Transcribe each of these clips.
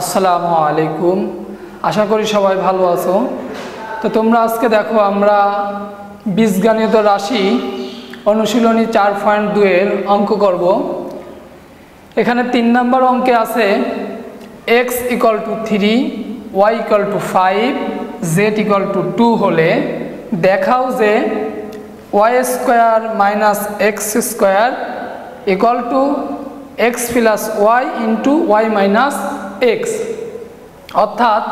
আসসালামু আলাইকুম। আশা করি সবাই ভালো আছো। তো তোমরা আজকে দেখো, আমরা বীজগণিত রাশি অনুশীলনী চার পয়েন্ট দুয়ের অঙ্ক করব। এখানে তিন নম্বর অঙ্কে আছে X equal to three Y equal to five Z equal to two হলে দেখাও যে Y square minus X square equal to X plus Y into Y minus X অর্থাৎ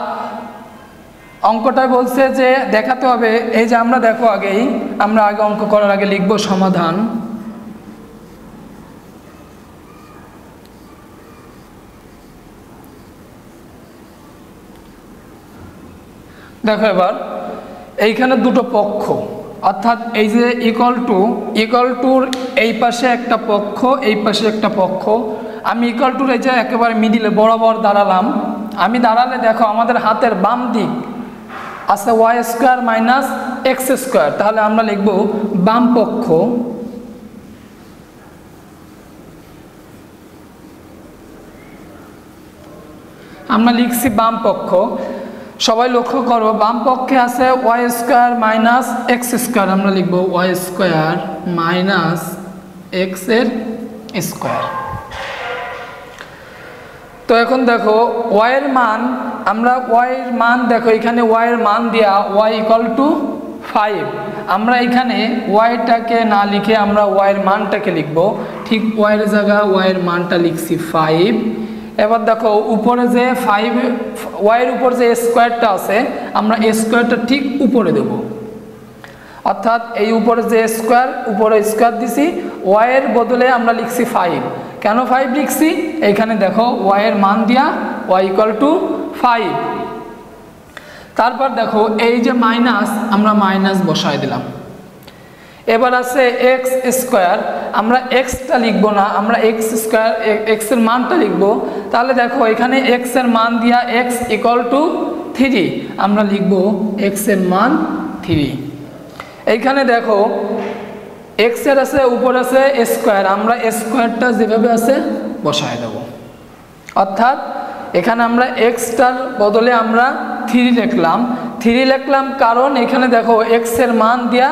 অঙ্কটা বলছে যে দেখাতে হবে, এই যে আমরা দেখো আগেই, আমরা আগে অঙ্ক করার আগে লিখব সমাধান। দেখো এবার, এইখানে দুটো পক্ষ, অর্থাৎ এই যে ইকল টু ইকল টুর এই পাশে একটা পক্ষ, এই পাশে একটা পক্ষ আমি ইকল টুর এই একেবারে মিডিলে বরাবর দাঁড়ালাম। আমি দাঁড়ালে দেখো আমাদের হাতের বাম দিক আছে Y square minus X square তাহলে আমরা লিখব বাম পক্ষ। আমরা লিখছি বাম পক্ষ। সবাই লক্ষ্য করো, বাম পক্ষে আছে Y square minus X square আমরা লিখব ওয়াই স্কোয়ার মাইনাস এক্সের স্কোয়ার তো এখন দেখো ওয়াইয়ের মান, আমরা ওয়াইয়ের মান দেখো, এখানে ওয়াইয়ের মান দেওয়া ওয়াই ইকাল টু ফাইভ আমরা এখানে ওয়াইটাকে না লিখে আমরা ওয়াইয়ের মানটাকে লিখব। ঠিক ওয়াইয়ের জায়গা ওয়াইয়ের মানটা লিখছি ফাইভ এবার দেখো, উপরে যে ফাইভ ওয়াইয়ের উপর যে স্কোয়ারটা আছে, আমরা স্কোয়ারটা ঠিক উপরে দেব। অর্থাৎ এই উপরে যে স্কোয়ার, উপরে স্কোয়ার দিছি ওয়াইয়ের বদলে আমরা লিখছি ফাইভ কেন ফাইভ লিখছি? এইখানে দেখো ওয়াইয়ের মান দিয়া ওয়াই ইকাল টু ফাইভ তারপর দেখো, এই যে মাইনাস আমরা মাইনাস বসায় দিলাম। এবার আছে এক্স স্কোয়ার আমরা এক্সটা লিখব না, আমরা এক্স স্কোয়ার এক্সের মানটা লিখব। তাহলে দেখো, এখানে এক্সের মান দিয়া এক্স ইকাল টু থ্রি আমরা লিখব এক্সের মান থ্রি এইখানে দেখো এক্সের আছে, উপর আছে স্কোয়ার আমরা স্কোয়ারটা যেভাবে আছে, বসায় দেব। অর্থাৎ, এখানে আমরা এক্সটার বদলে আমরা থ্রি লিখলাম। থ্রি লিখলাম কারণ এখানে দেখো এক্সের মান দিয়া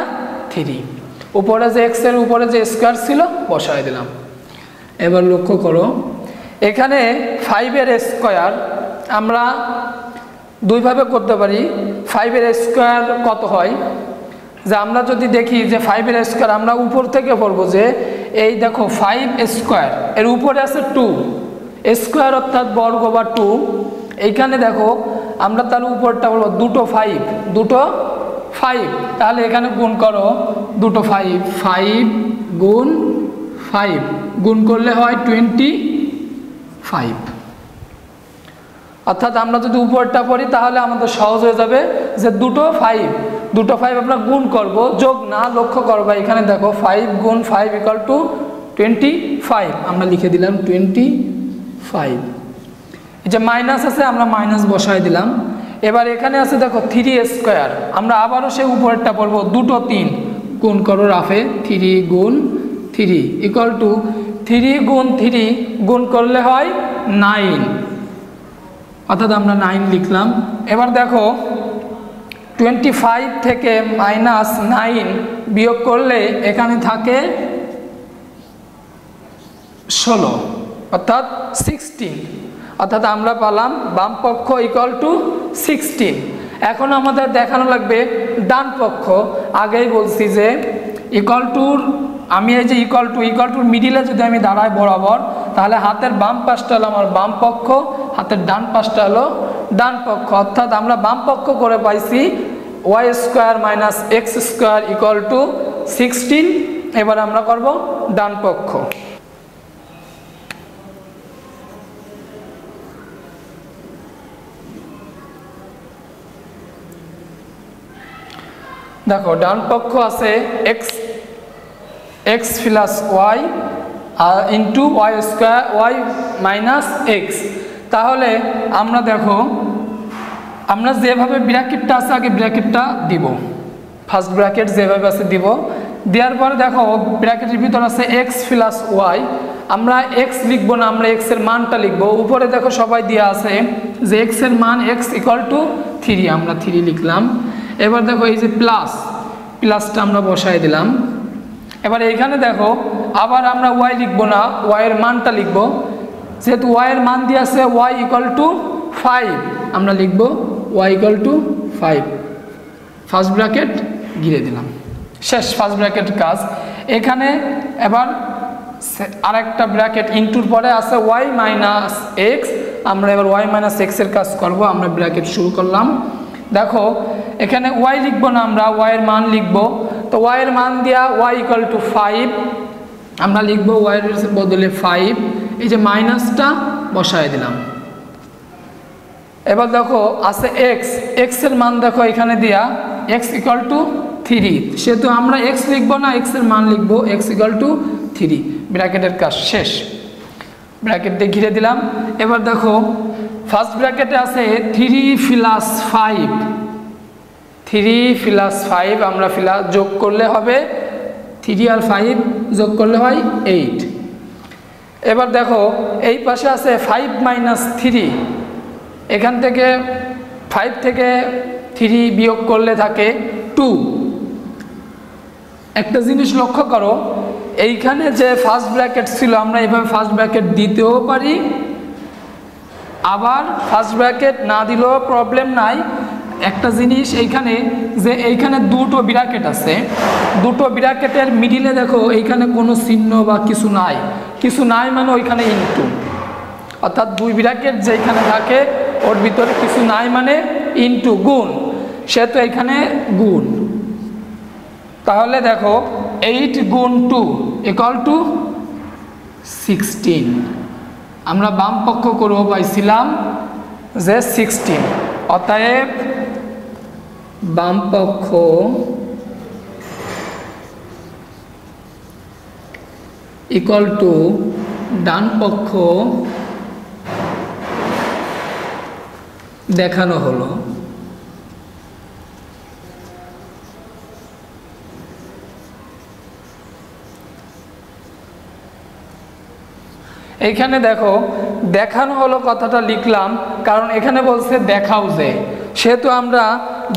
থ্রি উপরে যে এক্সের উপরে যে স্কোয়ার ছিল, বসায় দিলাম। এবার লক্ষ্য করো, এখানে ফাইভের স্কোয়ার আমরা দুইভাবে করতে পারি। ফাইভের স্কোয়ার কত হয়? যে আমরা যদি দেখি যে ফাইভের স্কোয়ার আমরা উপর থেকে পড়ব যে এই দেখো ফাইভ স্কোয়ার এর উপরে আছে টু স্কোয়ার অর্থাৎ বর্গ বা টু এইখানে দেখো আমরা তার উপরটা বলব দুটো ফাইভ দুটো ফাইভ তাহলে এখানে গুণ করো দুটো ফাইভ ফাইভ গুণ ফাইভ গুণ করলে হয় টোয়েন্টি ফাইভ অর্থাৎ আমরা যদি উপরটা পড়ি তাহলে আমাদের সহজ হয়ে যাবে যে দুটো ফাইভ দুটো ফাইভ আমরা গুণ করব, যোগ না লক্ষ্য করব এখানে দেখো ফাইভ গুণ five equal to twenty five আমরা লিখে দিলাম টোয়েন্টি ফাইভ যে মাইনাস আছে, আমরা মাইনাস বসাই দিলাম। এবার এখানে আছে দেখো থ্রি স্কোয়ার আমরা আবারও সে উপরেরটা পড়ব, দুটো তিন। গুণ করো রাফে থ্রি গুণ থ্রি ইকাল টু থ্রি গুণ থ্রি গুণ করলে হয় নাইন অর্থাৎ আমরা নাইন লিখলাম। এবার দেখো টোয়েন্টি ফাইভ থেকে মাইনাস নাইন বিয়োগ করলে এখানে থাকে ষোলো, অর্থাৎ সিক্সটিন অর্থাৎ আমরা পালাম বাম পক্ষ ইকাল টু সিক্সটিন এখন আমাদের দেখানো লাগবে ডান পক্ষ। আগেই বলছি যে ইকাল টুর আমি এই যে ইকাল টু ইকাল টুর মিডিলে যদি আমি দাঁড়াই বরাবর, তাহলে হাতের বাম পাশটা হলো আমার বাম পক্ষ, হাতের ডান পাশটা হলো ডান পক্ষ। অর্থাৎ আমরা বাম পক্ষ করে পাইছি Y square minus X square equal to sixteen এবার আমরা করব ডান পক্ষ। দেখো, ডান পক্ষ আছে X X plus Y into Y square Y minus X তাহলে আমরা দেখো আমরা যেভাবে ব্র্যাকেটটা আছে, আগে ব্র্যাকেটটা দিব। ফার্স্ট ব্র্যাকেট যেভাবে আছে, দিব। দেওয়ার পরে দেখো ব্র্যাকেটের ভিতর আছে এক্স প্লাস ওয়াই আমরা এক্স লিখব না, আমরা এক্সের মানটা লিখব। উপরে দেখো সবাই দেওয়া আছে যে এক্সের মান এক্স ইকুয়াল টু থ্রি আমরা থ্রি লিখলাম। এবার দেখো এই যে প্লাস প্লাসটা আমরা বসাই দিলাম। এবার এইখানে দেখো, আবার আমরা ওয়াই লিখব না ওয়াইয়ের মানটা লিখব। যেহেতু ওয়াইয়ের মান দিয়ে আছে ওয়াই ইকুয়াল টু ফাইভ আমরা লিখব Y equal to five first bracket ঘিরে দিলাম। শেষ ফার্স্ট ব্র্যাকেট কাজ। এখানে এবার আরেকটা ব্র্যাকেট ইনটুর পরে আছে ওয়াই মাইনাস এক্স আমরা এবার ওয়াই মাইনাস এক্সের কাজ করব, আমরা ব্র্যাকেট শুরু করলাম। দেখো, এখানে ওয়াই লিখব না আমরা ওয়াইয়ের মান লিখব। তো ওয়াইয়ের মান দেওয়া ওয়াই ইকুয়াল টু ফাইভ আমরা লিখব ওয়াইয়ের বদলে ফাইভ এই যে মাইনাসটা বসায় দিলাম। এবার দেখো আছে এক্স এক্সের মান দেখো এখানে দিয়া এক্স ইকুয়াল টু থ্রি সেহেতু আমরা এক্স লিখব না এক্সের মান লিখব এক্স ইকুয়াল টু থ্রি ব্র্যাকেটের কাজ শেষ। ব্র্যাকেট দিয়ে ঘিরে দিলাম। এবার দেখো ফার্স্ট ব্র্যাকেটে আছে three plus five three plus five আমরা প্লাস যোগ করলে হবে থ্রি আর ফাইভ যোগ করলে হয় এইট এবার দেখো, এই পাশে আছে ফাইভ মাইনাস থ্রি এখান থেকে ফাইভ থেকে থ্রি বিয়োগ করলে থাকে টু একটা জিনিস লক্ষ্য করো, এইখানে যে ফার্স্ট ব্র্যাকেট ছিল, আমরা এইভাবে ফার্স্ট ব্র্যাকেট দিতেও পারি। আবার ফার্স্ট ব্র্যাকেট না দিলেও প্রবলেম নাই। একটা জিনিস এইখানে, যে এইখানে দুটো ব্র্যাকেট আছে, দুটো ব্র্যাকেটের মিডিলে দেখো, এইখানে কোনো চিহ্ন বা কিছু নাই। কিছু নাই মানে ওইখানে ইনটু অর্থাৎ দুই ব্র্যাকেট যেখানে থাকে ওর ভিতরে কিছু নাই মানে ইনটু গুণ। সে তো এখানে গুণ। তাহলে দেখো এইট গুণ টু ইকাল টু সিক্সটিন আমরা বাম পক্ষ করব, পাইছিলাম যে সিক্সটিন অতএব বাম পক্ষ ইকুয়াল টু ডান পক্ষ দেখানো হলো। এইখানে দেখো, দেখানো হলো কথাটা লিখলাম, কারণ এখানে বলছে দেখাও যে। সেহেতু আমরা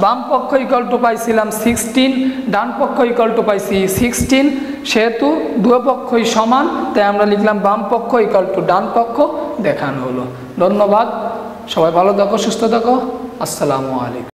বাম পক্ষ ইকল টু পাইছিলাম সিক্সটিন ডান পক্ষ ইকল টু পাইছি সিক্সটিন সেহেতু দুই পক্ষই সমান, তাই আমরা লিখলাম বাম পক্ষ ইকল টু ডান পক্ষ দেখানো হলো। ধন্যবাদ। সবাই ভালো থাকো সুস্থ থাকো। আসসালামু আলাইকুম।